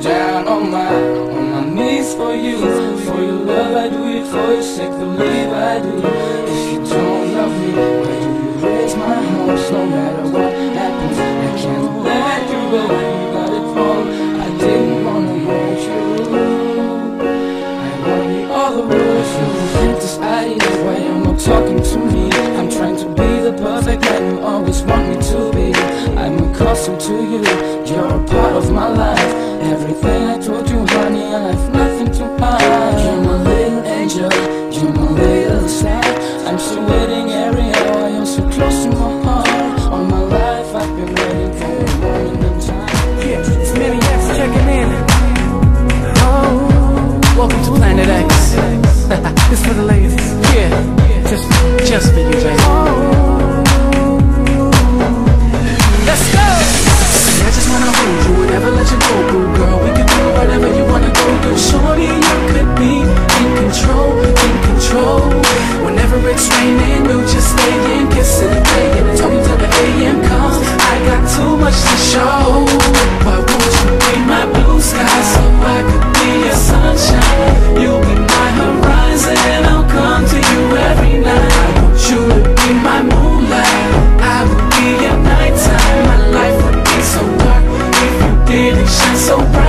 Down on my on my knees for you, for your love. I do it for your sake. Believe I do. If you don't love me, why do you raise my hopes? No matter what happens, I can't let you go. You got it wrong. I didn't wanna hurt you. I want you all the words you think this idea why you're not talking to me. I'm trying to be the perfect man you always want me to be. To you, you're a part of my life. Everything I told you, honey, Whenever it's you just stay in, kissing playing till the AM comes. I got too much to show. Why won't you be my blue sky so I could be your sunshine? You'll be my horizon, and I'll come to you every night. I want you to be my moonlight. I would be your nighttime. My life would be so dark if you didn't shine so bright.